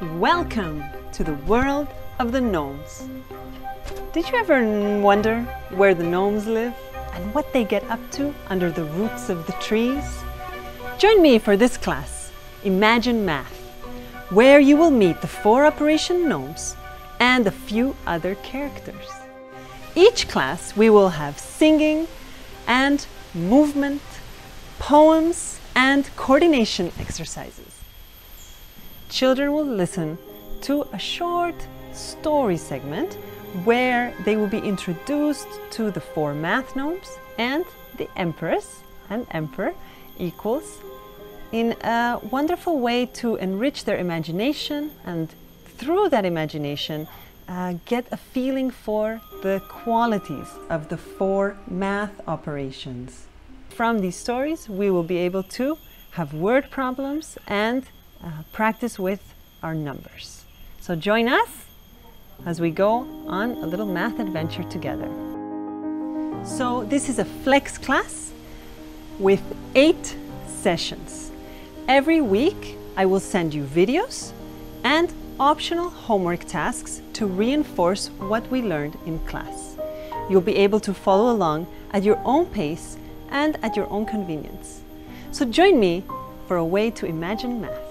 Welcome to the world of the gnomes. Did you ever wonder where the gnomes live and what they get up to under the roots of the trees? Join me for this class, Imagine Math, where you will meet the four operation gnomes and a few other characters. Each class we will have singing and movement, poems, and coordination exercises. Children will listen to a short story segment where they will be introduced to the four math gnomes and the empress and emperor equals in a wonderful way to enrich their imagination and through that imagination uh, get a feeling for the qualities of the four math operations. From these stories, we will be able to have word problems and uh, practice with our numbers. So join us as we go on a little math adventure together. So this is a flex class with eight sessions. Every week I will send you videos and optional homework tasks to reinforce what we learned in class. You'll be able to follow along at your own pace and at your own convenience. So join me for a way to imagine math.